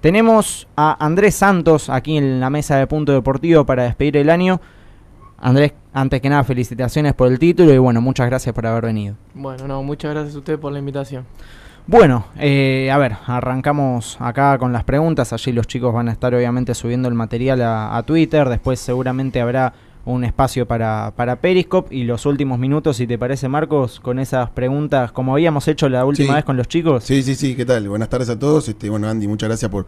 Tenemos a Andrés Santos aquí en la mesa de Punto Deportivo para despedir el año. Andrés, antes que nada, felicitaciones por el título y bueno, muchas gracias por haber venido. Bueno, no, muchas gracias a usted por la invitación. Bueno, eh, a ver, arrancamos acá con las preguntas. Allí los chicos van a estar obviamente subiendo el material a, a Twitter. Después seguramente habrá un espacio para, para Periscope y los últimos minutos, si te parece Marcos, con esas preguntas como habíamos hecho la última Sí. vez con los chicos. Sí, sí, sí, ¿qué tal? Buenas tardes a todos. Este, bueno, Andy, muchas gracias por,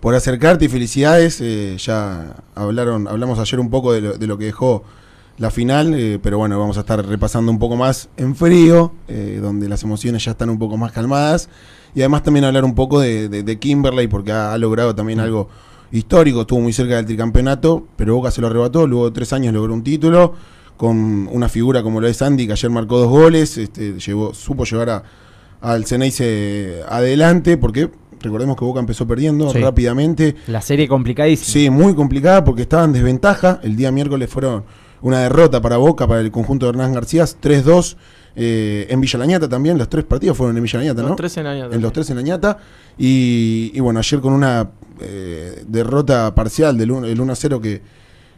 por acercarte y felicidades. Eh, ya hablaron, hablamos ayer un poco de lo, de lo que dejó la final, eh, pero bueno, vamos a estar repasando un poco más en frío, eh, donde las emociones ya están un poco más calmadas. Y además también hablar un poco de, de- de Kimberley, porque ha, ha logrado también algo histórico, estuvo muy cerca del tricampeonato, pero Boca se lo arrebató, luego de tres años logró un título, con una figura como lo es Andy, que ayer marcó dos goles, este, llevó, supo llevar a, al Ceneice adelante, porque recordemos que Boca empezó perdiendo Sí. rápidamente. La serie complicadísima. Sí, muy complicada porque estaba en desventaja. El día miércoles fueron una derrota para Boca, para el conjunto de Hernán García, 3-2 eh, en Villa Lañata también. Los tres partidos fueron en Villa Lañata, Los ¿no? tres en año. en los tres en Lañata. Y, y bueno, ayer con una eh, derrota parcial del 1 el 1-0 que,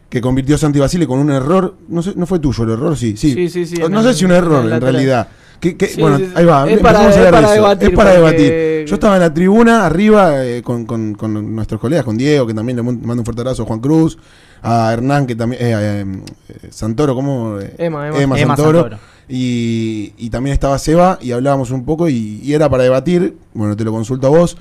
que convirtió Santi Basile con un error. No sé, ¿no fue tuyo el error? Sí, sí. Sí, sí, sí, No, sé el- si un error en realidad. Que- que- Sí, bueno, ahí va. Es para- es debatir, Es para porque- debatir. Yo estaba en la tribuna arriba eh, con, con- con nuestros colegas, con Diego, que también le mando un fuerte abrazo, a Juan Cruz, a Hernán, que también. eh, Santoro, ¿cómo? Eh, Emma, Emma. Emma Santoro. Santoro. Y, y también estaba Seba y hablábamos un poco y, y era para debatir. Bueno, te lo consulto a vos.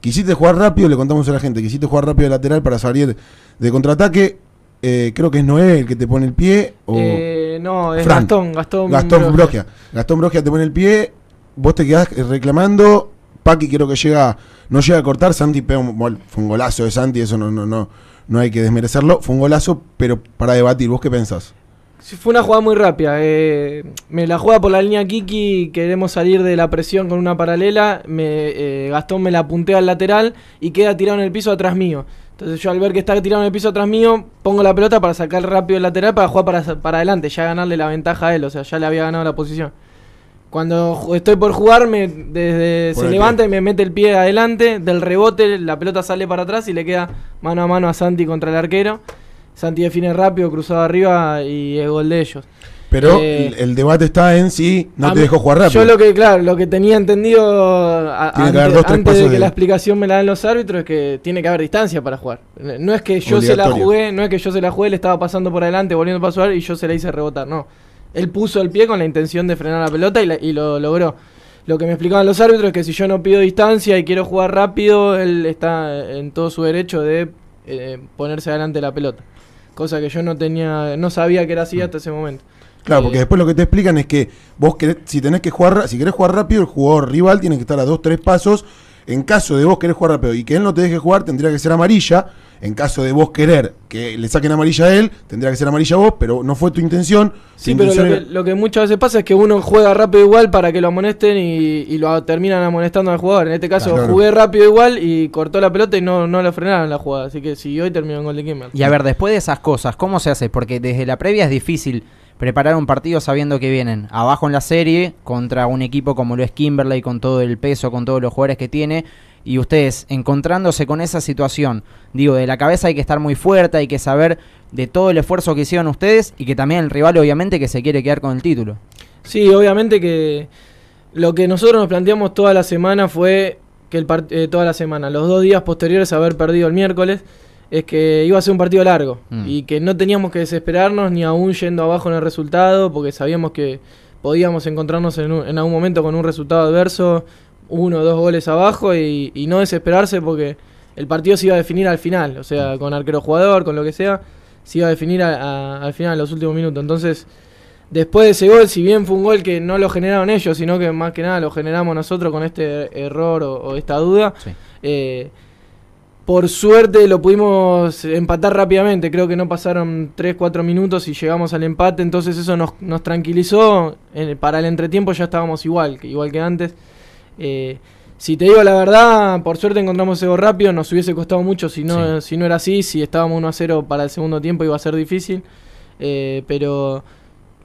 Quisiste jugar rápido, le contamos a la gente, quisiste jugar rápido de lateral para salir de contraataque. Eh, creo que es Noé el que te pone el pie. O Eh, no, es Fran. Gastón. Gastón, Gastón Brogia. Gastón Brogia te pone el pie. Vos te quedás eh, reclamando. Paqui creo que llega, no llega a cortar. Santi pega un, fue un golazo de Santi, eso no, no, no, no hay que desmerecerlo. Fue un golazo, pero para debatir, ¿vos qué pensás? Fue una jugada muy rápida. eh, me la juega por la línea Kiki. Queremos salir de la presión con una paralela. Me, eh, Gastón me la puntea al lateral y queda tirado en el piso atrás mío. Entonces yo al ver que está tirado en el piso atrás mío, pongo la pelota para sacar rápido el lateral para jugar para, para adelante, ya ganarle la ventaja a él. O sea, ya le había ganado la posición. Cuando estoy por jugar, me, desde, Por se levanta pie. y me mete el pie adelante. Del rebote, la pelota sale para atrás y le queda mano a mano a Santi contra el arquero. Santi define rápido, cruzado arriba y es gol de ellos. Pero Eh, el, el debate está en si no A te mí- dejó jugar rápido. Yo lo que, claro, lo que tenía entendido a- Tiene que antes, haber dos, antes de que de- la explicación me la den los árbitros es que tiene que haber distancia para jugar. No es que yo se la jugué, no es que yo se la jugué, le estaba pasando por adelante, volviendo para jugar y yo se la hice rebotar, no. Él puso el pie con la intención de frenar la pelota y, la- y lo logró. Lo que me explicaban los árbitros es que si yo no pido distancia y quiero jugar rápido, él está en todo su derecho de eh, ponerse adelante de la pelota. Cosa que yo no tenía, no sabía que era así hasta ese momento. Claro, Eh, porque después lo que te explican es que vos querés, si tenés que jugar, si querés jugar rápido, el jugador rival tiene que estar a dos, tres pasos. En caso de vos querés jugar rápido y que él no te deje jugar, tendría que ser amarilla. En caso de vos querer que le saquen amarilla a él, tendría que ser amarilla a vos, pero no fue tu intención. Sí, Tu pero lo que, era- lo que muchas veces pasa es que uno juega rápido igual para que lo amonesten y, y lo terminan amonestando al jugador. En este caso Claro. jugué rápido igual y cortó la pelota y no, no lo frenaron la jugada. Así que siguió y terminó en gol de Kimmel. Y a ver, después de esas cosas, ¿cómo se hace? Porque desde la previa es difícil preparar un partido sabiendo que vienen abajo en la serie contra un equipo como lo es Kimberley, con todo el peso, con todos los jugadores que tiene. Y ustedes encontrándose con esa situación, digo, de la cabeza hay que estar muy fuerte, hay que saber de todo el esfuerzo que hicieron ustedes y que también el rival obviamente que se quiere quedar con el título. Sí, obviamente que lo que nosotros nos planteamos toda la semana fue que el eh, toda la semana, los dos días posteriores a haber perdido el miércoles, es que iba a ser un partido largo Mm. y que no teníamos que desesperarnos ni aún yendo abajo en el resultado porque sabíamos que podíamos encontrarnos en, un- en algún momento con un resultado adverso, uno o dos goles abajo y, y no desesperarse porque el partido se iba a definir al final, o sea, con arquero jugador, con lo que sea, se iba a definir a- a- al final, en los últimos minutos. Entonces, después de ese gol, si bien fue un gol que no lo generaron ellos, sino que más que nada lo generamos nosotros con este error o, o esta duda, Sí. eh, por suerte lo pudimos empatar rápidamente. Creo que no pasaron 3-4 minutos y llegamos al empate. Entonces eso nos, nos tranquilizó. Para el entretiempo ya estábamos igual, igual que antes. Eh, si te digo la verdad, por suerte encontramos ese rápido. Nos hubiese costado mucho si no, si no era así. Si estábamos 1 0 para el segundo tiempo iba a ser difícil. Eh, pero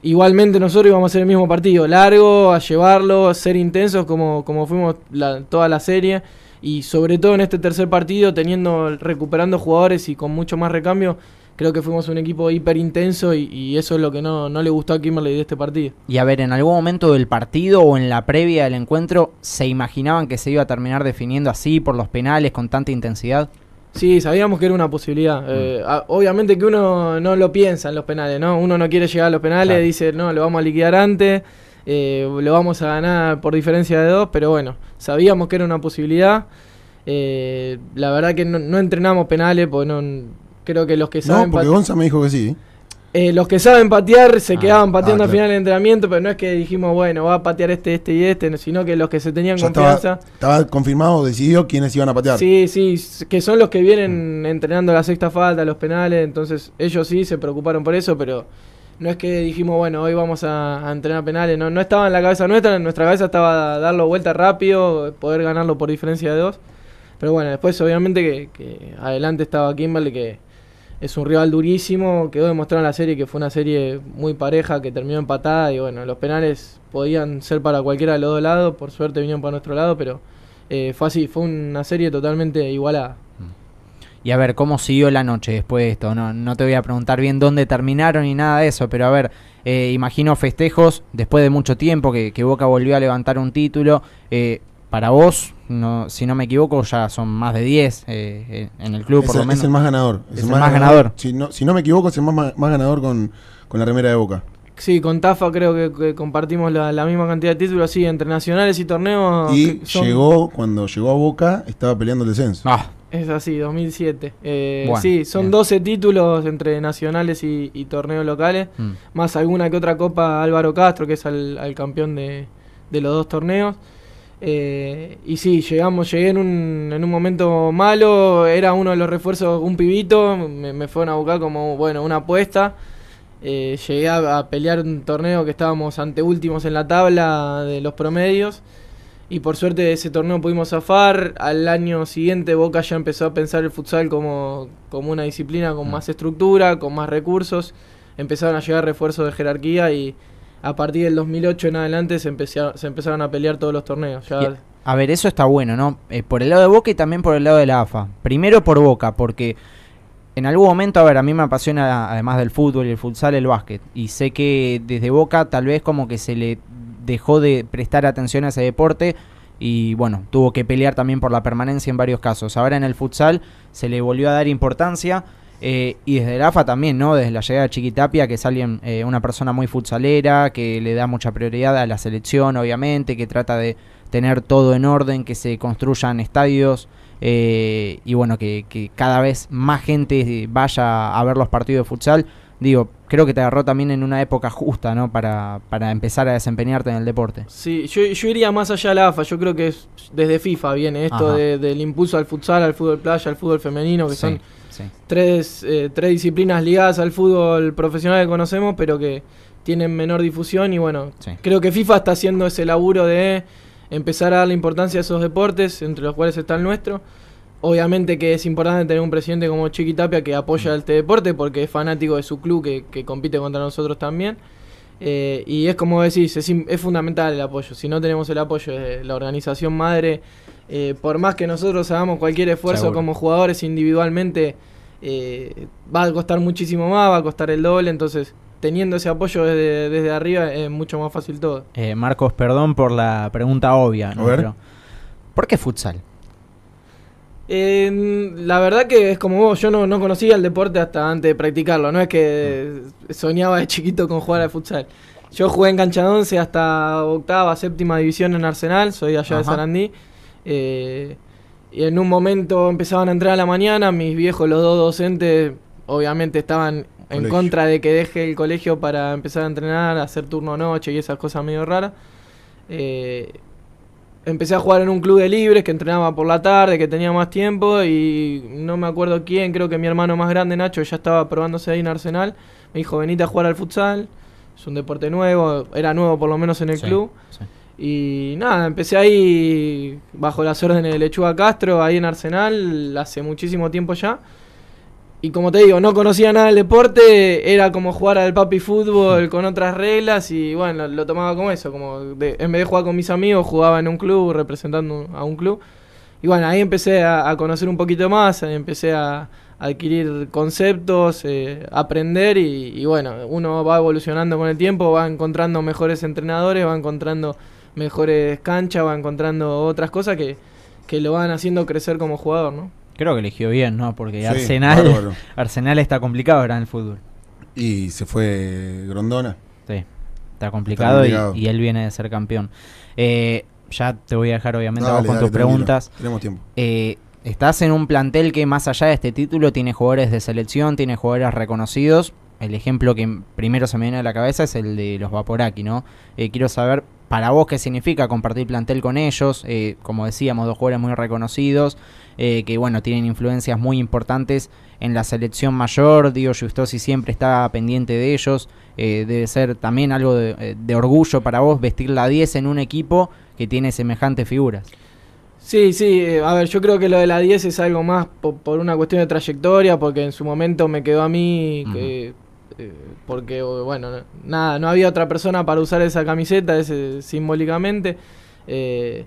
igualmente nosotros íbamos a hacer el mismo partido. Largo, a llevarlo, a ser intensos como, como fuimos la- toda la serie. y sobre todo en este tercer partido, teniendo, recuperando jugadores y con mucho más recambio, creo que fuimos un equipo hiper intenso y, y eso es lo que no, no le gustó a Kimberley de este partido. Y a ver, en algún momento del partido o en la previa del encuentro, ¿se imaginaban que se iba a terminar definiendo así por los penales con tanta intensidad? Sí, sabíamos que era una posibilidad. Mm. Eh, a- obviamente que uno no lo piensa en los penales, ¿no? Uno no quiere llegar a los penales, Claro. dice, no, lo vamos a liquidar antes, eh, lo vamos a ganar por diferencia de dos, pero bueno, sabíamos que era una posibilidad. Eh, la verdad que no, no entrenamos penales, porque no, creo que los que No, saben porque pat- Gonza me dijo que sí. eh, los que saben patear se Ah, quedaban pateando ah, al final del entrenamiento, pero no es que dijimos, bueno, va a patear este, este y este, sino que los que se tenían Ya estaba, confianza... estaba confirmado, decidió quiénes iban a patear. Sí, sí, que son los que Mm. vienen entrenando la sexta falta, los penales, entonces ellos sí se preocuparon por eso, pero no es que dijimos, bueno, hoy vamos a, a entrenar penales, no, no estaba en la cabeza nuestra, en nuestra cabeza estaba darlo vuelta rápido, poder ganarlo por diferencia de dos, pero bueno, después obviamente que, que adelante estaba Kimberley, que es un rival durísimo, quedó demostrado en la serie que fue una serie muy pareja, que terminó empatada y bueno, los penales podían ser para cualquiera de los dos lados, por suerte vinieron para nuestro lado, pero eh, fue así, fue una serie totalmente igualada. Y a ver, ¿cómo siguió la noche después de esto? No, no te voy a preguntar bien dónde terminaron ni nada de eso, pero a ver, eh, imagino festejos después de mucho tiempo que, Boca volvió a levantar un título. Eh, para vos, no, si no me equivoco, ya son más de 10 eh, en el club, es, por lo el, menos. es el más ganador. Es el más ganador. Si no, si no me equivoco, es el más, más ganador con, con la remera de Boca. Sí, con Tafa creo que, que compartimos la, la misma cantidad de títulos, sí, entre nacionales y torneos. y son- llegó, cuando llegó a Boca, estaba peleando el descenso. Ah, Es así, 2007. Eh, Bueno, sí, son bien. 12 títulos entre nacionales y, y torneos locales, mm. más alguna que otra copa Álvaro Castro, que es al, al campeón de, de los dos torneos. Eh, y sí, llegamos, llegué en un, en un momento malo, era uno de los refuerzos, un pibito, me, me fueron a buscar como, bueno, una apuesta. Eh, llegué a, a pelear un torneo que estábamos anteúltimos en la tabla de los promedios. Y por suerte de ese torneo pudimos zafar. Al año siguiente Boca ya empezó a pensar el futsal como, como una disciplina con Mm. más estructura, con más recursos. Empezaron a llegar refuerzos de jerarquía y a partir del 2008 en adelante se, se empezaron a pelear todos los torneos. Ya- A ver, eso está bueno, ¿no? Eh, por el lado de Boca y también por el lado de la AFA. Primero por Boca, porque en algún momento, a ver, a mí me apasiona, además del fútbol y el futsal, el básquet. Y sé que desde Boca tal vez como que se le dejó de prestar atención a ese deporte y bueno, tuvo que pelear también por la permanencia en varios casos. Ahora en el futsal se le volvió a dar importancia. Eh, y desde la AFA también, ¿no? Desde la llegada de Chiquitapia, que es alguien, eh, una persona muy futsalera, que le da mucha prioridad a la selección, obviamente, que trata de tener todo en orden, que se construyan estadios eh, y bueno, que, que cada vez más gente vaya a ver los partidos de futsal. Digo, creo que te agarró también en una época justa, ¿no? Para, para empezar a desempeñarte en el deporte. Sí, yo, yo iría más allá de la AFA. Yo creo que es desde FIFA viene esto de- del impulso al futsal, al fútbol playa, al fútbol femenino, que Sí, son sí. tres, eh, tres disciplinas ligadas al fútbol profesional que conocemos, pero que tienen menor difusión. Y bueno, Sí. creo que FIFA está haciendo ese laburo de empezar a darle importancia a esos deportes, entre los cuales está el nuestro. Obviamente que es importante tener un presidente como Chiqui Tapia que apoya este deporte porque es fanático de su club que, que compite contra nosotros también. Eh, y es como decís, es, es fundamental el apoyo. Si no tenemos el apoyo de la organización madre, eh, por más que nosotros hagamos cualquier esfuerzo Seguro. como jugadores individualmente, eh, va a costar muchísimo más, va a costar el doble. Entonces, teniendo ese apoyo desde, desde arriba, es mucho más fácil todo. Eh, Marcos, perdón por la pregunta obvia, ¿no? A ver. Pero, ¿Por qué futsal? Eh, la verdad que es como vos, yo no, no conocía el deporte hasta antes de practicarlo, no es que soñaba de chiquito con jugar al futsal. Yo jugué en cancha de once hasta octava, séptima división en Arsenal, soy allá de Ajá. Sarandí. Eh, y en un momento empezaban a entrar a la mañana, mis viejos, los dos docentes, obviamente estaban en Colegio. contra de que deje el colegio para empezar a entrenar, a hacer turno noche y esas cosas medio raras. Eh, empecé a jugar en un club de libres que entrenaba por la tarde, que tenía más tiempo y no me acuerdo quién, creo que mi hermano más grande, Nacho, ya estaba probándose ahí en Arsenal. Me dijo, venite a jugar al futsal, es un deporte nuevo, era nuevo por lo menos en el Sí, club. sí. Y nada, empecé ahí bajo las órdenes de Lechuga Castro, ahí en Arsenal, hace muchísimo tiempo ya. Y como te digo, no conocía nada del deporte, era como jugar al papi fútbol con otras reglas y bueno, lo tomaba como eso, como de- en vez de jugar con mis amigos, jugaba en un club representando a un club. y bueno, ahí empecé a, conocer un poquito más, empecé a, adquirir conceptos, eh, aprender y, bueno, uno va evolucionando con el tiempo, va encontrando mejores entrenadores, va encontrando mejores canchas, va encontrando otras cosas que, que lo van haciendo crecer como jugador, ¿no? Creo que eligió bien, ¿no? Porque Arsenal, Arsenal está complicado ahora en el fútbol. Y se fue Grondona. Sí, está complicado, Y, él viene de ser campeón. Eh, ya te voy a dejar obviamente con tus preguntas. Tenemos tiempo. Eh, estás en un plantel que más allá de este título tiene jugadores de selección, tiene jugadores reconocidos. El ejemplo que primero se me viene a la cabeza es el de los Vaporaki, ¿no? Eh, quiero saber para vos qué significa compartir plantel con ellos. Eh, como decíamos, dos jugadores muy reconocidos, que bueno, tienen influencias muy importantes en la selección mayor. Diego Justosi siempre está pendiente de ellos. debe ser también algo de, de orgullo para vos vestir la 10 en un equipo que tiene semejantes figuras. Sí, sí, eh, a ver, yo creo que lo de la 10 es algo más por, una cuestión de trayectoria, porque en su momento me quedó a mí, eh, porque, bueno, nada, no había otra persona para usar esa camiseta, ese, simbólicamente. Eh,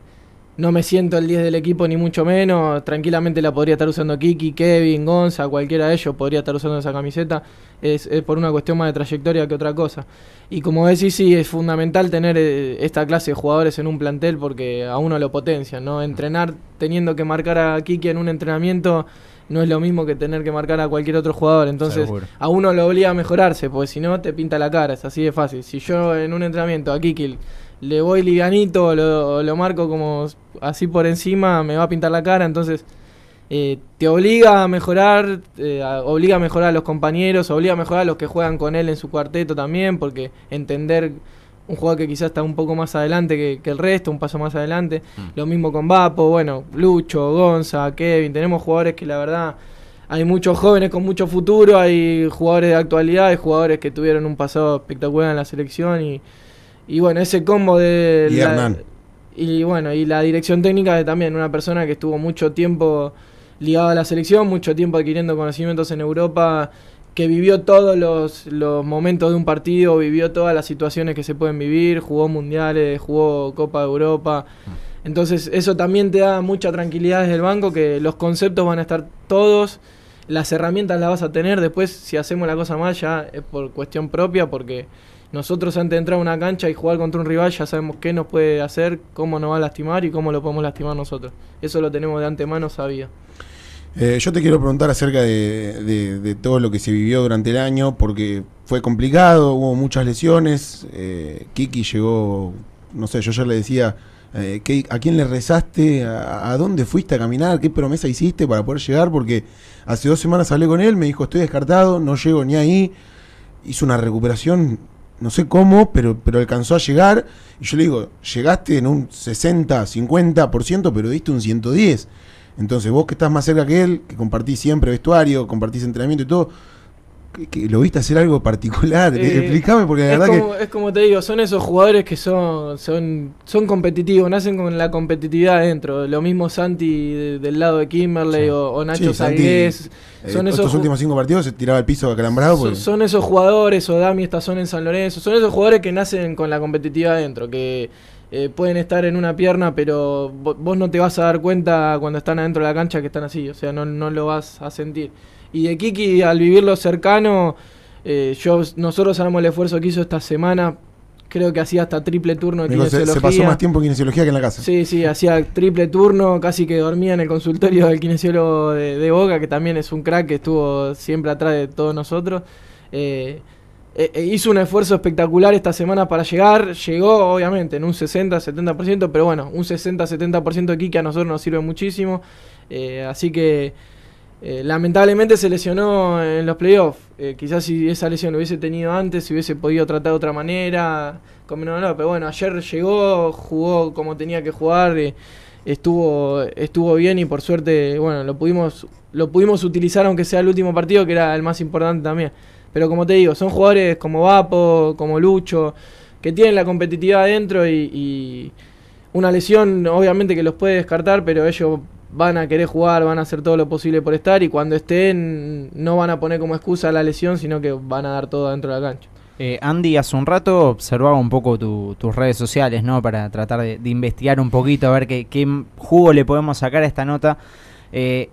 no me siento el 10 del equipo ni mucho menos. Tranquilamente la podría estar usando Kiki, Kevin, Gonza, cualquiera de ellos podría estar usando esa camiseta. Es, por una cuestión más de trayectoria que otra cosa. Y como decís, sí, es fundamental tener eh, esta clase de jugadores en un plantel porque a uno lo potencia, ¿no? Entrenar teniendo que marcar a Kiki en un entrenamiento no es lo mismo que tener que marcar a cualquier otro jugador. Entonces, a uno lo obliga a mejorarse, porque si no, te pinta la cara. Es así de fácil. Si yo en un entrenamiento a Kiki le voy liganito, lo, lo marco como así por encima, me va a pintar la cara, entonces eh, te obliga a mejorar, eh, obliga a mejorar a los compañeros, obliga a mejorar a los que juegan con él en su cuarteto también, porque entender un jugador que quizás está un poco más adelante que, el resto, un paso más adelante. Mm. Lo mismo con Vapo, bueno, Lucho, Gonza, Kevin, tenemos jugadores que la verdad hay muchos jóvenes con mucho futuro, hay jugadores de actualidad, hay jugadores que tuvieron un pasado espectacular en la selección y y bueno, ese combo de... Y Hernán. Y bueno, y la dirección técnica de también una persona que estuvo mucho tiempo ligada a la selección, mucho tiempo adquiriendo conocimientos en Europa, que vivió todos los, los momentos de un partido, vivió todas las situaciones que se pueden vivir, jugó mundiales, jugó Copa de Europa. Entonces eso también te da mucha tranquilidad desde el banco, que los conceptos van a estar todos, las herramientas las vas a tener, después si hacemos la cosa mal ya es por cuestión propia, porque nosotros antes de entrar a una cancha y jugar contra un rival ya sabemos qué nos puede hacer, cómo nos va a lastimar y cómo lo podemos lastimar nosotros. Eso lo tenemos de antemano sabido. Eh, yo te quiero preguntar acerca de, todo lo que se vivió durante el año, porque fue complicado, hubo muchas lesiones. Eh, Kiki llegó, no sé, yo ya le decía, eh, ¿a quién le rezaste? ¿A, ¿A, dónde fuiste a caminar? ¿Qué promesa hiciste para poder llegar? Porque hace dos semanas hablé con él, me dijo, estoy descartado, no llego ni ahí. Hizo una recuperación no sé cómo, pero, pero alcanzó a llegar. Y yo le digo, llegaste en un 60, 50%, pero diste un 110. Entonces vos que estás más cerca que él, que compartís siempre vestuario, compartís entrenamiento y todo, que, lo viste hacer algo particular. Eh, Explícame, porque la verdad que. Es como te digo, son esos jugadores que son, son, son competitivos, nacen con la competitividad adentro. Lo mismo Santi del lado de Kimberley o, Nacho sí, son eh, esos estos últimos cinco partidos se tiraba el piso acalambrado. Son, son esos jugadores, o Dami son en San Lorenzo, son esos jugadores que nacen con la competitividad adentro, que. Eh, pueden estar en una pierna, pero vos no te vas a dar cuenta cuando están adentro de la cancha que están así, o sea, no, no lo vas a sentir. Y de Kiki, al vivirlo cercano, eh, yo, nosotros sabemos el esfuerzo que hizo esta semana. Creo que hacía hasta triple turno de kinesiología. Se, pasó más tiempo en kinesiología que en la casa. Sí, sí, hacía triple turno, casi que dormía en el consultorio del kinesiólogo de, Boca, que también es un crack que estuvo siempre atrás de todos nosotros. Eh, eh, hizo un esfuerzo espectacular esta semana para llegar. Llegó, obviamente, en un 60-70%, pero bueno, un 60-70% de Kiki a nosotros nos sirve muchísimo. así que eh, lamentablemente se lesionó en los playoffs. Eh, quizás si esa lesión lo hubiese tenido antes, si hubiese podido tratar de otra manera, con menos pero bueno, ayer llegó, jugó como tenía que jugar, eh, estuvo, estuvo bien y por suerte, bueno, lo pudimos, lo pudimos utilizar aunque sea el último partido, que era el más importante también. Pero como te digo, son jugadores como Vapo, como Lucho, que tienen la competitividad adentro y, una lesión obviamente que los puede descartar, pero ellos van a querer jugar, van a hacer todo lo posible por estar y cuando estén no van a poner como excusa la lesión, sino que van a dar todo dentro de la cancha. Eh, Andy, hace un rato observaba un poco tus redes sociales, ¿no? Para tratar de, investigar un poquito, a ver qué, qué, jugo le podemos sacar a esta nota. Eh,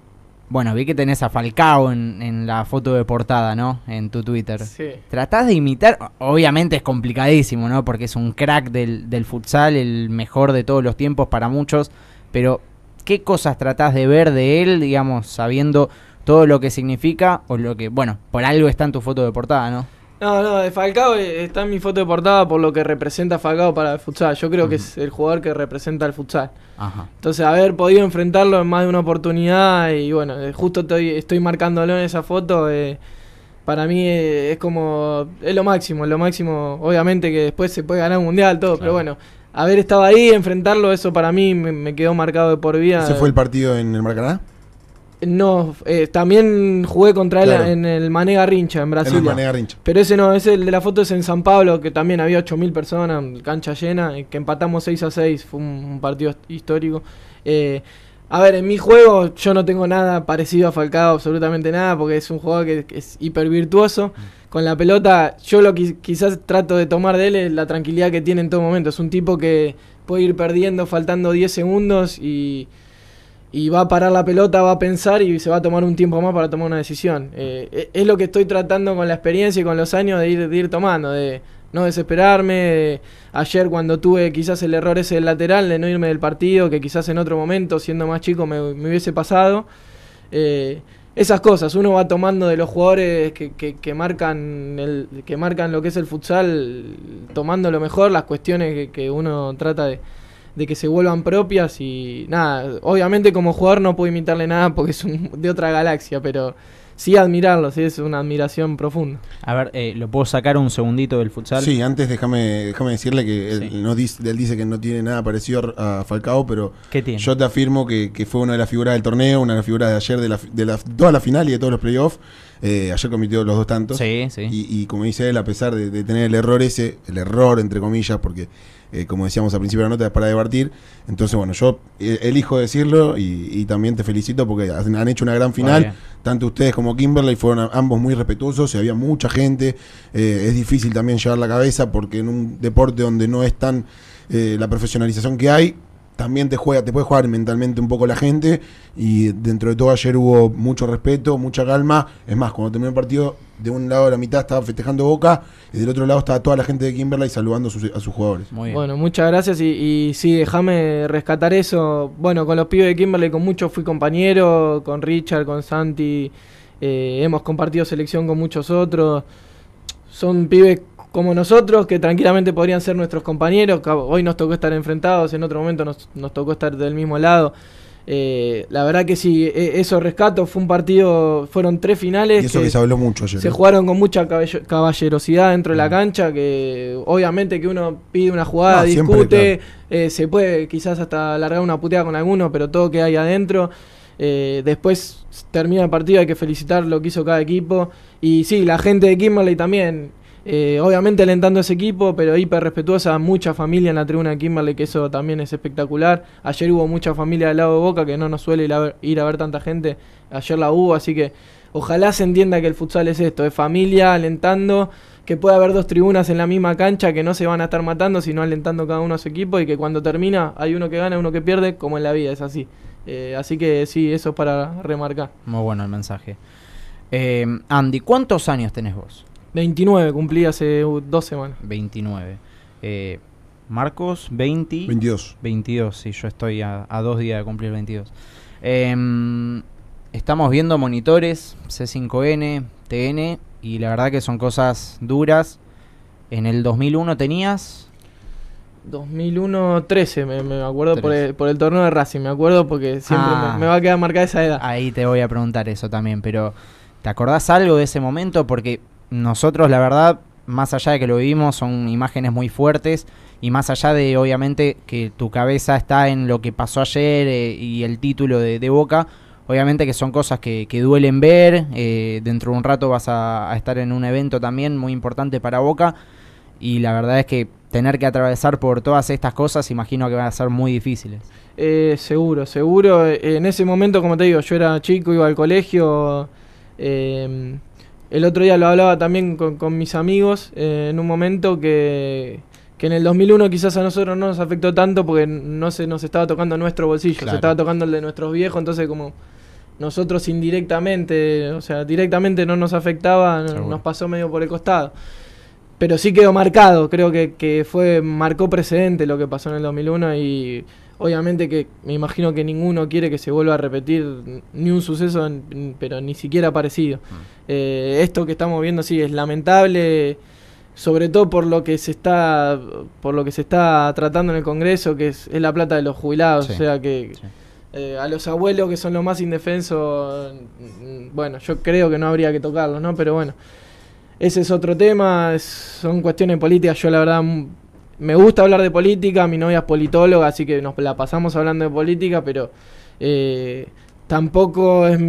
bueno, vi que tenés a Falcao en, la foto de portada, ¿no? En tu Twitter. Sí. Tratás de imitar, obviamente es complicadísimo, ¿no? Porque es un crack del, del futsal, el mejor de todos los tiempos para muchos, pero ¿qué cosas tratás de ver de él, digamos, sabiendo todo lo que significa o lo que, bueno, por algo está en tu foto de portada, ¿no? No, no, de Falcao eh, está en mi foto de portada por lo que representa Falcao para el futsal. Yo creo que es el jugador que representa el futsal. Ajá. Entonces, haber podido enfrentarlo en más de una oportunidad y bueno, eh, justo estoy, estoy marcándolo en esa foto. Eh, para mí es como, es lo máximo, es lo máximo. Obviamente que después se puede ganar un mundial, todo, pero bueno, haber estado ahí, enfrentarlo, eso para mí me, quedó marcado de por vida. ¿Ese fue el partido en el Maracaná? No, eh, también jugué contra él en el Mané Garrincha, en Brasil. Pero ese no, ese el de la foto es en San Pablo, que también había 8.000 personas, cancha llena, que empatamos 6 a 6, fue un, partido histórico. Eh, a ver, en mi juego yo no tengo nada parecido a Falcao, absolutamente nada, porque es un jugador que, es hiper virtuoso. Mm. Con la pelota, yo lo que quizás trato de tomar de él es la tranquilidad que tiene en todo momento. Es un tipo que puede ir perdiendo faltando 10 segundos y y va a parar la pelota, va a pensar y se va a tomar un tiempo más para tomar una decisión. Eh, e, es lo que estoy tratando con la experiencia y con los años de ir, de ir tomando, de no desesperarme. ayer cuando tuve quizás el error ese del lateral, de no irme del partido, que quizás en otro momento, siendo más chico, me, hubiese pasado. Eh, esas cosas, uno va tomando de los jugadores que, que, marcan el, que marcan lo que es el futsal, tomando lo mejor, las cuestiones que uno trata de de que se vuelvan propias y nada, obviamente como jugador no puedo imitarle nada porque es de otra galaxia, pero sí admirarlo, sí es una admiración profunda. A ver, eh, ¿lo puedo sacar un segundito del futsal? Sí, antes déjame, déjame decirle que él, no dice, él dice que no tiene nada parecido a Falcao, pero yo te afirmo que, fue una de las figuras del torneo, una de las figuras de ayer de, la, de la, toda la final y de todos los playoffs. Eh, ayer cometió los dos tantos. Sí, sí. Y, como dice él, a pesar de, de, tener el error ese, el error entre comillas, porque eh, como decíamos al principio de la nota, es para debatir. Entonces, bueno, yo eh, elijo decirlo y, también te felicito porque han hecho una gran final. Tanto ustedes como Kimberley fueron ambos muy respetuosos y había mucha gente. Eh, es difícil también llevar la cabeza porque en un deporte donde no es tan la profesionalización que hay, también te juega, te puede jugar mentalmente un poco la gente y dentro de todo ayer hubo mucho respeto, mucha calma. Es más, cuando terminó el partido, de un lado de la mitad estaba festejando Boca y del otro lado estaba toda la gente de Kimberley saludando a sus, jugadores. Bueno, muchas gracias y, y sí, déjame rescatar eso. Bueno, con los pibes de Kimberley con muchos fui compañero, con Richard, con Santi, eh, hemos compartido selección con muchos otros. Son pibes como nosotros, que tranquilamente podrían ser nuestros compañeros. Hoy nos tocó estar enfrentados, en otro momento nos, nos tocó estar del mismo lado. Eh, la verdad que sí, e, eso rescato. Fue un partido, fueron tres finales. Y eso que, se habló mucho ayer. Se jugaron con mucha caballerosidad dentro de la cancha. Que obviamente que uno pide una jugada, discute, eh, se puede quizás hasta alargar una puteada con alguno, pero todo que hay adentro. Eh, después termina el partido, hay que felicitar lo que hizo cada equipo. Y sí, la gente de Kimberley también eh, obviamente alentando ese equipo, pero hiper respetuosa, mucha familia en la tribuna de Kimberley, que eso también es espectacular. Ayer hubo mucha familia del lado de Boca, que no nos suele ir a ver, tanta gente. Ayer la hubo, así que ojalá se entienda que el futsal es esto, es familia alentando, que pueda haber dos tribunas en la misma cancha, que no se van a estar matando, sino alentando cada uno a su equipo y que cuando termina hay uno que gana, uno que pierde, como en la vida, es así. Eh, así que sí, eso es para remarcar. Muy bueno el mensaje. Eh, Andy, ¿cuántos años tenés vos? 29, cumplí hace dos semanas. 29. Eh, Marcos, 20. 22. 22, sí, yo estoy a, dos días de cumplir 22. Em, estamos viendo monitores C5N, TN, y la verdad que son cosas duras. En el 2001 tenías... 2001, 13, me, acuerdo por el, por el, torneo de Racing, me acuerdo porque siempre me, me, va a quedar marcada esa edad. Ahí te voy a preguntar eso también, pero ¿te acordás algo de ese momento? Porque nosotros la verdad, más allá de que lo vivimos, son imágenes muy fuertes y más allá de obviamente que tu cabeza está en lo que pasó ayer eh, y el título de, Boca, obviamente que son cosas que, duelen ver, eh, dentro de un rato vas a, estar en un evento también muy importante para Boca y la verdad es que tener que atravesar por todas estas cosas imagino que van a ser muy difíciles. Eh, seguro, seguro. En ese momento, como te digo, yo era chico, iba al colegio. El otro día lo hablaba también con, con mis amigos eh, en un momento que, que en el 2001 quizás a nosotros no nos afectó tanto porque no se nos estaba tocando nuestro bolsillo, Claro. se estaba tocando el de nuestros viejos, entonces como nosotros indirectamente, o sea, directamente no nos afectaba, Seguro. nos pasó medio por el costado. Pero sí quedó marcado, creo que, que fue marcó precedente lo que pasó en el 2001 y obviamente que me imagino que ninguno quiere que se vuelva a repetir ni un suceso, pero ni siquiera parecido. Eh, esto que estamos viendo sí es lamentable, sobre todo por lo que se está por lo que se está tratando en el Congreso, que es, es la plata de los jubilados, Sí. o sea que Sí. eh, a los abuelos que son los más indefensos, mm, bueno, yo creo que no habría que tocarlos, ¿no? Pero bueno, ese es otro tema, son cuestiones políticas, yo la verdad mm, me gusta hablar de política, mi novia es politóloga, así que nos la pasamos hablando de política, pero eh, tampoco es,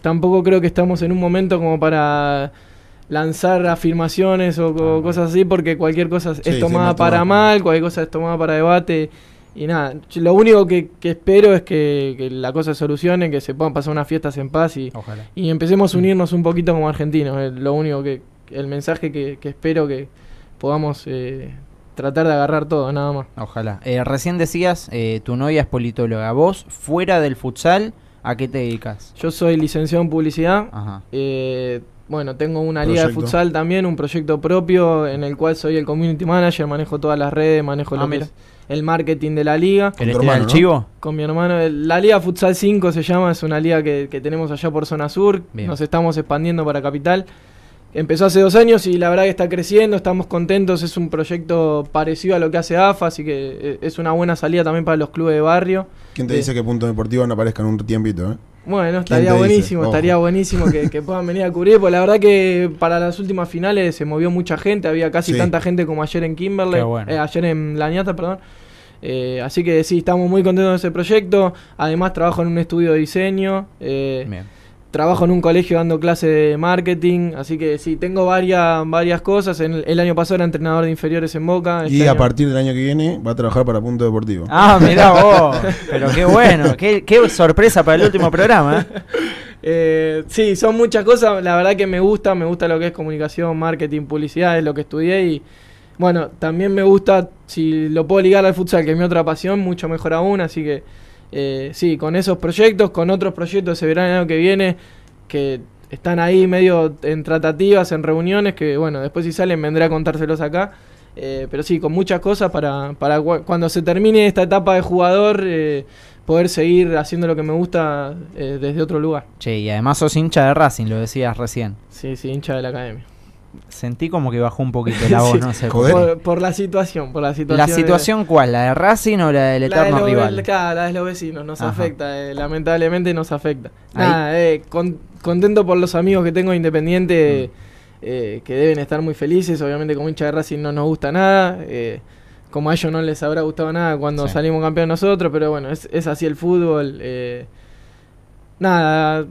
tampoco creo que estamos en un momento como para lanzar afirmaciones o, Ah, cosas así, porque cualquier cosa Sí, es tomada para mal, cualquier cosa es tomada para debate. Y nada, lo único que, que espero es que, que la cosa se solucione, que se puedan pasar unas fiestas en paz y, Ojalá. y empecemos a unirnos un poquito como argentinos. Es lo único que, el mensaje que, que espero que podamos eh, tratar de agarrar todo, nada más. Ojalá. Eh, recién decías, eh, tu novia es politóloga. Vos, fuera del futsal, ¿a qué te dedicas? Yo soy licenciado en publicidad. Ajá. Eh, bueno, tengo una liga de futsal también, un proyecto propio en el cual soy el community manager, manejo todas las redes, manejo Ah, lo que mira. es el marketing de la liga. ¿Querés tu hermano, ¿no? chivo? Con mi hermano, el- la Liga Futsal 5 se llama, es una liga que, que tenemos allá por zona sur, Bien. nos estamos expandiendo para capital. Empezó hace dos años y la verdad que está creciendo, estamos contentos, es un proyecto parecido a lo que hace AFA, así que eh, es una buena salida también para los clubes de barrio. ¿Quién te Sí. dice que Punto Deportivo no aparezca en un tiempito? Eh? Bueno, ¿Quién estaría buenísimo, estaría buenísimo que, que puedan venir a cubrir, porque la verdad que para las últimas finales se movió mucha gente, había casi Sí. tanta gente como ayer en Kimberley, bueno. eh, ayer en Lañata, perdón. Eh, así que sí, estamos muy contentos de ese proyecto. Además trabajo en un estudio de diseño, eh, Bien. Trabajo en un colegio dando clases de marketing, así que sí, tengo varias, varias cosas. En el, el año pasado era entrenador de inferiores en Boca. Y este a año- partir del año que viene va a trabajar para Punto Deportivo. Ah, mirá vos. Pero qué bueno. Qué, qué sorpresa para el último programa. ¿eh? Eh, sí, son muchas cosas. La verdad que me gusta, me gusta lo que es comunicación, marketing, publicidad, es lo que estudié y bueno, también me gusta, si lo puedo ligar al futsal, que es mi otra pasión, mucho mejor aún. Así que eh, sí, con esos proyectos, con otros proyectos se verán el año que viene, que están ahí medio en tratativas, en reuniones, que bueno, después si salen vendré a contárselos acá. Eh, pero sí, con muchas cosas para, para cu- cuando se termine esta etapa de jugador, eh, poder seguir haciendo lo que me gusta eh, desde otro lugar. Che, y además sos hincha de Racing, lo decías recién. Sí, sí, hincha de la academia. Sentí como que bajó un poquito la voz, Sí. no sé. Joder. Por, por la situación, por la situación. ¿La de- situación cuál? ¿La de Racing o la del la de eterno rival? claro, la de los vecinos nos Ajá. afecta, eh, lamentablemente nos afecta. Nada, eh, con- contento por los amigos que tengo de Independiente, Mm. eh, que deben estar muy felices. Obviamente, como hincha de Racing no nos gusta nada. eh, como a ellos no les habrá gustado nada cuando Sí. salimos campeones nosotros, pero bueno, es, es así el fútbol. eh, nada,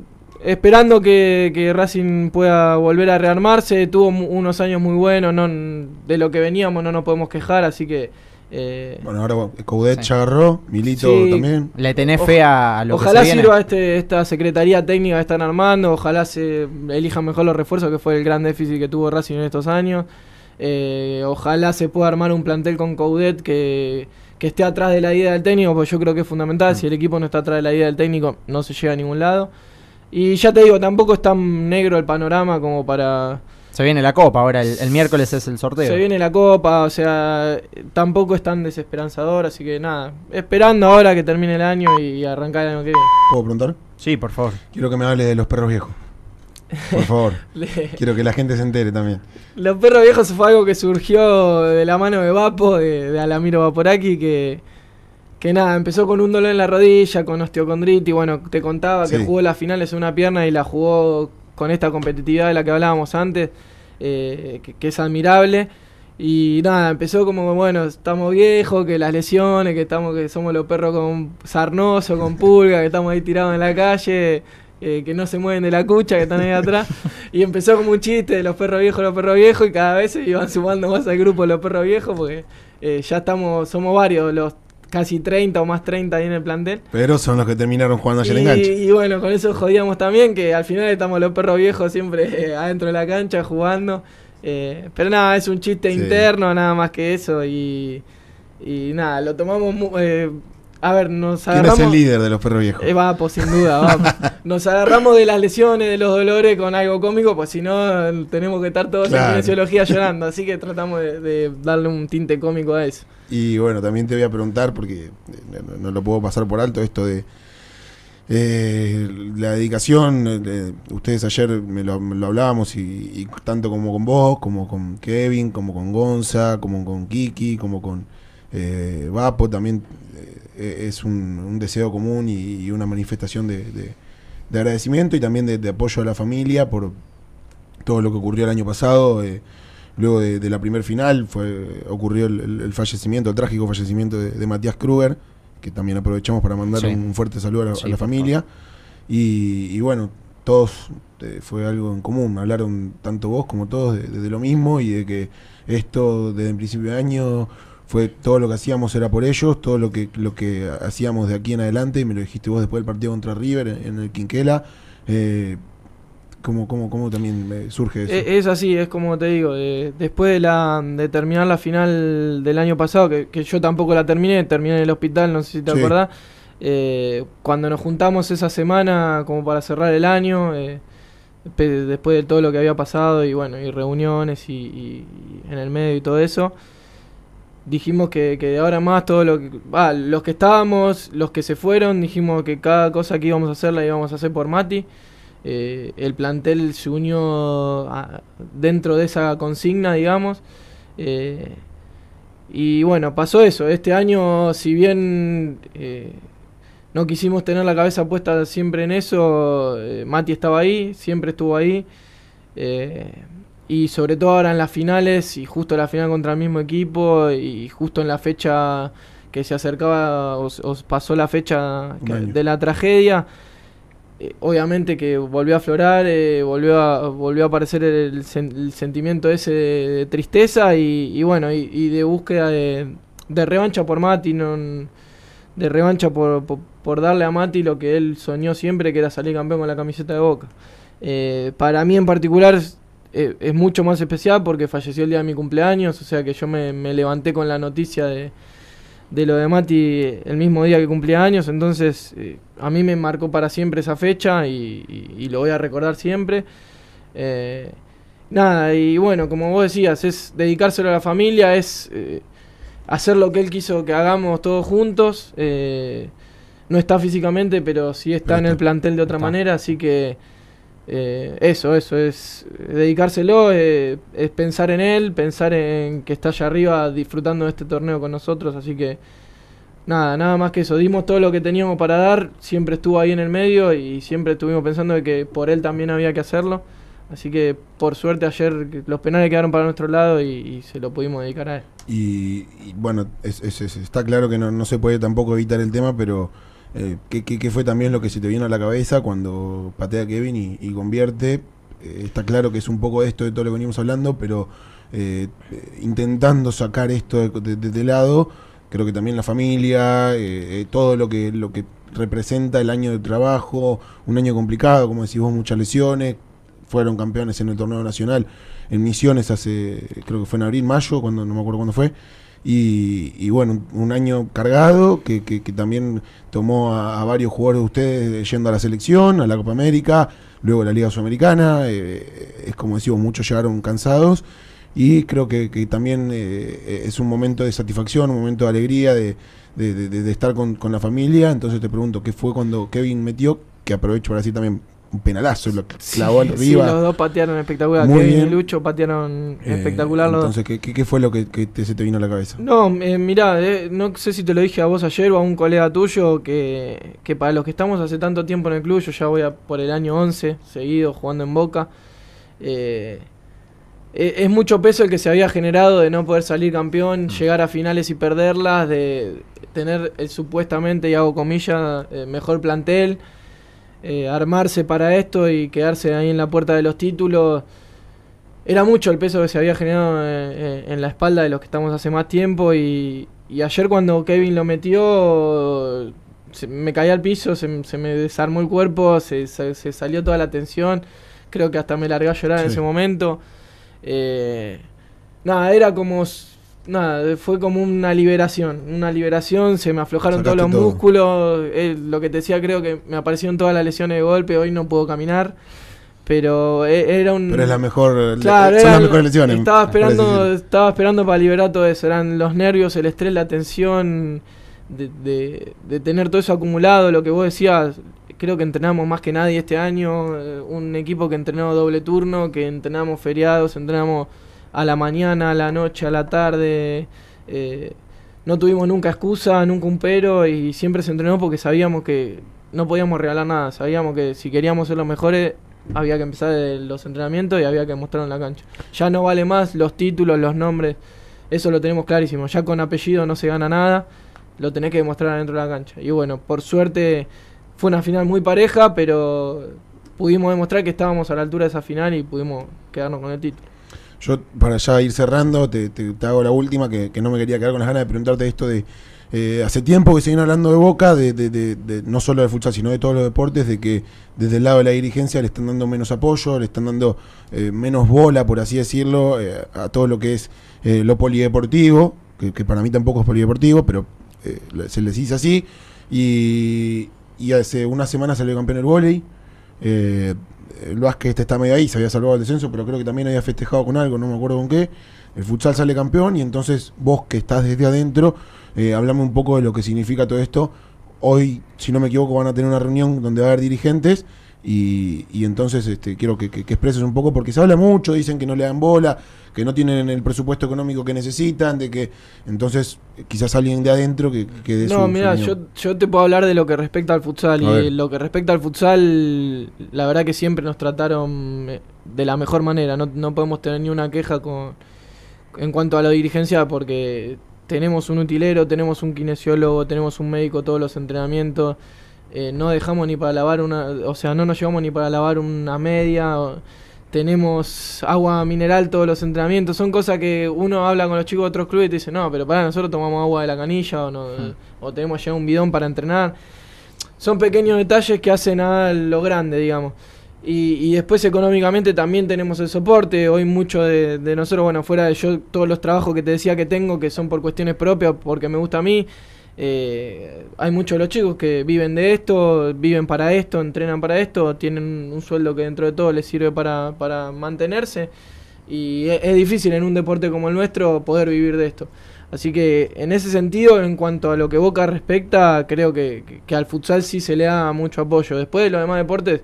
esperando que, que Racing pueda volver a rearmarse. Tuvo mu- unos años muy buenos, no, de lo que veníamos no nos podemos quejar, así que. eh, Bueno, ahora Coudet Sí. agarró, Milito Sí. también. ¿Le tenés fe a, lo ojalá que se viene? sirva este, esta secretaría técnica que están armando, ojalá se elijan mejor los refuerzos, que fue el gran déficit que tuvo Racing en estos años. Eh, ojalá se pueda armar un plantel con Coudet que, que esté atrás de la idea del técnico, porque yo creo que es fundamental. Mm. Si el equipo no está atrás de la idea del técnico, no se llega a ningún lado. Y ya te digo, tampoco es tan negro el panorama como para... Se viene la copa, ahora el, el miércoles es el sorteo. Se viene la copa, o sea, tampoco es tan desesperanzador, así que nada, esperando ahora que termine el año y arrancar el año que viene. ¿Puedo preguntar? Sí, por favor. Quiero que me hables de los perros viejos. Por favor. Le- Quiero que la gente se entere también. Los perros viejos fue algo que surgió de la mano de Vapo, de, de Alamiro Vaporaki, que, que nada, empezó con un dolor en la rodilla, con osteocondritis, bueno, te contaba que jugó las finales en una pierna y la jugó con esta competitividad de la que hablábamos antes, eh, que, que es admirable. Y nada, empezó como, bueno, estamos viejos, que las lesiones, que estamos que somos los perros con sarnoso, con pulga, que estamos ahí tirados en la calle, eh, que no se mueven de la cucha, que están ahí atrás. Y empezó como un chiste de los perros viejos, los perros viejos, y cada vez se iban sumando más al grupo los perros viejos, porque eh, ya estamos, somos varios los casi 30 o más 30 ahí en el plantel. Pero son los que terminaron jugando ayer y, en enganche. Y bueno, con eso jodíamos también, que al final estamos los perros viejos siempre eh, adentro de la cancha jugando. Eh, pero nada, es un chiste Sí. interno, nada más que eso. Y, y nada, lo tomamos. mu- eh, a ver, nos ¿Quién es agarramos. el líder de los perros viejos? Eh, va, pues sin duda, vamos. Nos agarramos de las lesiones, de los dolores con algo cómico, pues si no tenemos que estar todos Claro. en kinesiología llorando. Así que tratamos de, de darle un tinte cómico a eso. Y bueno, también te voy a preguntar, porque eh, no, lo puedo pasar por alto, esto de eh, la dedicación. eh, de- ustedes ayer me lo, hablábamos, y, y tanto como con vos, como con Kevin, como con Gonza, como con Kiki, como con eh, Vapo, también eh, es un, deseo común y, una manifestación de, de- de agradecimiento y también de, apoyo a la familia por todo lo que ocurrió el año pasado. Luego de, de la primer final fue ocurrió el, fallecimiento, el trágico fallecimiento de, de Matías Kruger, que también aprovechamos para mandar Sí. un fuerte saludo a la, a familia. Y, y bueno, todos eh, fue algo en común, hablaron tanto vos como todos de, de lo mismo y de que esto desde el principio de año fue todo lo que hacíamos era por ellos, todo lo que lo que hacíamos de aquí en adelante, y me lo dijiste vos después del partido contra River en, en el Quinquela, eh, ¿cómo, cómo, cómo también me surge eso? Eh, Es así, es como te digo, de- después de, la, de terminar la final del año pasado, que, que yo tampoco la terminé, terminé en el hospital, no sé si te Sí. acordás, eh, cuando nos juntamos esa semana como para cerrar el año, eh, después de todo lo que había pasado y bueno, y reuniones y, y- y en el medio y todo eso, dijimos que, que de ahora más todo lo que, ah, los que estábamos, los que se fueron, dijimos que cada cosa que íbamos a hacer la íbamos a hacer por Mati. Eh, el plantel se unió a- dentro de esa consigna, digamos. Eh, y bueno, pasó eso. Este año, si bien eh, no quisimos tener la cabeza puesta siempre en eso, Mati estaba ahí, siempre estuvo ahí. Y sobre todo ahora en las finales, y justo la final contra el mismo equipo, y justo en la fecha que se acercaba, o, o pasó la fecha que- de la tragedia, eh, obviamente que volvió a aflorar, eh, volvió, a, volvió a aparecer el, sen- el sentimiento ese de, tristeza y, bueno, y, de búsqueda de, revancha por Mati, no, de revancha por, por, darle a Mati lo que él soñó siempre, que era salir campeón con la camiseta de Boca. Eh, para mí en particular es, mucho más especial porque falleció el día de mi cumpleaños, o sea que yo me levanté con la noticia de, de lo de Mati el mismo día que cumplía años, entonces eh, a mí me marcó para siempre esa fecha y, y- y lo voy a recordar siempre. Eh, nada, y bueno, como vos decías, es dedicárselo a la familia, es eh, hacer lo que él quiso que hagamos todos juntos. no está físicamente, pero sí está Pero en el plantel de otra Está. manera, así que eh, eso, eso, es eh, dedicárselo, eh, es pensar en él, pensar en que está allá arriba disfrutando de este torneo con nosotros, así que nada, nada más que eso, dimos todo lo que teníamos para dar, siempre estuvo ahí en el medio y siempre estuvimos pensando de que por él también había que hacerlo, así que por suerte ayer los penales quedaron para nuestro lado y, se lo pudimos dedicar a él. Y, bueno, es- es- está claro que no, no se puede tampoco evitar el tema, pero eh, ¿qué, qué- fue también lo que se te vino a la cabeza cuando patea Kevin y, convierte? Eh, está claro que es un poco esto de todo lo que venimos hablando, pero eh, intentando sacar esto de, de- de- de lado, creo que también la familia, eh, eh, todo lo que, lo que representa el año de trabajo, un año complicado, como decís vos, muchas lesiones, fueron campeones en el torneo nacional en Misiones hace, creo que fue en abril, mayo, cuando no me acuerdo cuándo fue. Y, bueno, un, año cargado que, también tomó a, varios jugadores de ustedes yendo a la selección, a la Copa América, luego a la Liga Sudamericana. eh, es como decimos, muchos llegaron cansados. Y creo que, también eh, es un momento de satisfacción, un momento de alegría de- de- de estar con, con la familia. Entonces te pregunto, ¿qué fue cuando Kevin metió? Que aprovecho para decir también un penalazo, lo clavó Sí, arriba. sí, los dos patearon espectacular, Muy Kevin bien. y Lucho patearon Eh, espectacular. Entonces, ¿qué, qué, fue lo que, que te- se te vino a la cabeza? No, eh, mirá, eh, no sé si te lo dije a vos ayer o a un colega tuyo, que, que para los que estamos hace tanto tiempo en el club, yo ya voy a por el año 11 seguido jugando en Boca, eh, e- es mucho peso el que se había generado de no poder salir campeón, llegar a finales y perderlas, de tener el supuestamente, y hago comillas, eh, mejor plantel, eh, armarse para esto y quedarse ahí en la puerta de los títulos. Era mucho el peso que se había generado eh, eh, en la espalda de los que estamos hace más tiempo y, y ayer cuando Kevin lo metió, se- me caí al piso, se, se me desarmó el cuerpo, se, se- salió toda la tensión. Creo que hasta me largué a llorar en ese momento. Eh, nada, era como. Nada, fue como una liberación. Una liberación, se me aflojaron todos los todo. músculos. eh, lo que te decía, creo que me aparecieron todas las lesiones de golpe. Hoy no puedo caminar. Pero eh, era un. Pero es la mejor. Claro, son era- las mejores lesiones. Estaba esperando, estaba esperando para liberar todo eso. Eran los nervios, el estrés, la tensión de, de- de tener todo eso acumulado. Lo que vos decías, creo que entrenamos más que nadie este año. eh, un equipo que entrenó doble turno, que entrenamos feriados, entrenamos a la mañana, a la noche, a la tarde. eh, no tuvimos nunca excusa, nunca un pero y siempre se entrenó porque sabíamos que no podíamos regalar nada. Sabíamos que si queríamos ser los mejores había que empezar los entrenamientos y había que mostrarlo en la cancha. Ya no vale más los títulos, los nombres, eso lo tenemos clarísimo. Ya con apellido no se gana nada, lo tenés que demostrar dentro de la cancha. Y bueno, por suerte fue una final muy pareja, pero pudimos demostrar que estábamos a la altura de esa final y pudimos quedarnos con el título. Yo, para ya ir cerrando, te, hago la última, que, no me quería quedar con las ganas de preguntarte esto de. eh, hace tiempo que se viene hablando de Boca, de, de- de- de- no solo de futsal, sino de todos los deportes, de que desde el lado de la dirigencia le están dando menos apoyo, le están dando eh, menos bola, por así decirlo, eh, a todo lo que es lo polideportivo, que, para mí tampoco es polideportivo, pero se les dice así. Y, hace una semana salió campeón el vóley. Eh, el básquet este está medio ahí, se había salvado el descenso, pero creo que también había festejado con algo, no me acuerdo con qué. El futsal sale campeón y entonces vos que estás desde adentro, eh, hablame un poco de lo que significa todo esto. Hoy, si no me equivoco, van a tener una reunión donde va a haber dirigentes y, y entonces este, quiero que, que- que expreses un poco, porque se habla mucho, dicen que no le dan bola, que no tienen el presupuesto económico que necesitan, de que entonces eh, quizás alguien de adentro que, que No, mira, yo, yo te puedo hablar de lo que respecta al futsal. A ver. Y lo que respecta al futsal, la verdad que siempre nos trataron eh, de la mejor manera. No, no podemos tener ni una queja con en cuanto a la dirigencia porque tenemos un utilero, tenemos un kinesiólogo, tenemos un médico todos los entrenamientos. Eh, no dejamos ni para lavar una, o sea, no nos llevamos ni para lavar una media. o- tenemos agua mineral todos los entrenamientos. Son cosas que uno habla con los chicos de otros clubes y te dice, no, pero para nosotros tomamos agua de la canilla o, no, o tenemos ya un bidón para entrenar. Son pequeños detalles que hacen a lo grande, digamos. Y, y después económicamente también tenemos el soporte. Hoy mucho de, de nosotros, bueno, fuera de yo, todos los trabajos que te decía que tengo, que son por cuestiones propias, porque me gusta a mí. Eh, hay muchos de los chicos que viven de esto, viven para esto, entrenan para esto, tienen un sueldo que dentro de todo les sirve para, para mantenerse. Y es, difícil en un deporte como el nuestro poder vivir de esto. Así que en ese sentido, en cuanto a lo que Boca respecta, creo que, que- que al futsal sí se le da mucho apoyo. Después de los demás deportes,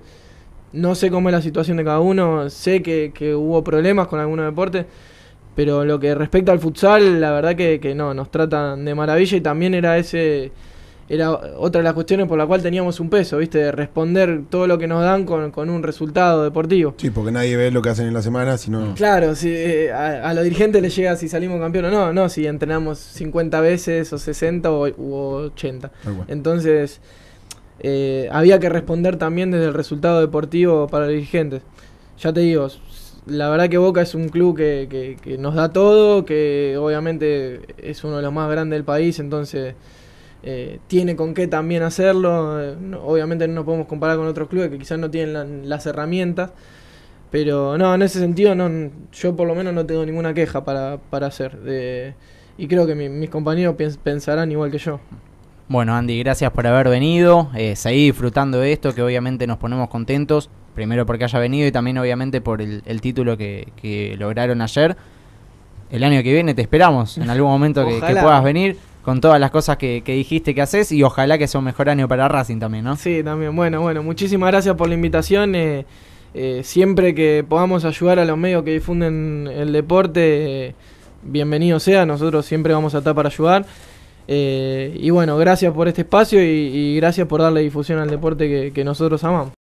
no sé cómo es la situación de cada uno, sé que, que hubo problemas con algunos deportes, pero lo que respecta al futsal, la verdad que, que no, nos tratan de maravilla y también era ese era otra de las cuestiones por la cual teníamos un peso, ¿viste? De responder todo lo que nos dan con, con un resultado deportivo. Sí, porque nadie ve lo que hacen en la semana, sino... Claro, si, eh, a, a los dirigentes les llega si salimos campeón o no, no, si entrenamos 50 veces o 60 o, u 80. Tal cual. Entonces, eh, había que responder también desde el resultado deportivo para los dirigentes. Ya te digo, la verdad que Boca es un club que, que- nos da todo, que obviamente es uno de los más grandes del país, entonces eh, tiene con qué también hacerlo. obviamente no nos podemos comparar con otros clubes que quizás no tienen la- las herramientas. Pero no, en ese sentido no, yo por lo menos no tengo ninguna queja para, para hacer. y creo que mi- mis compañeros pensarán igual que yo. Bueno, Andy, gracias por haber venido. Eh, seguí disfrutando de esto, que obviamente nos ponemos contentos. Primero porque haya venido y también obviamente por el, el título que, que lograron ayer. El año que viene te esperamos en algún momento que, puedas venir con todas las cosas que, que dijiste que haces y ojalá que sea un mejor año para Racing también, ¿no? Sí, también. Bueno, bueno, muchísimas gracias por la invitación. eh, eh, siempre que podamos ayudar a los medios que difunden el deporte, eh, bienvenido sea. Nosotros siempre vamos a estar para ayudar. Eh, y bueno, gracias por este espacio y, y gracias por darle difusión al deporte que- que nosotros amamos.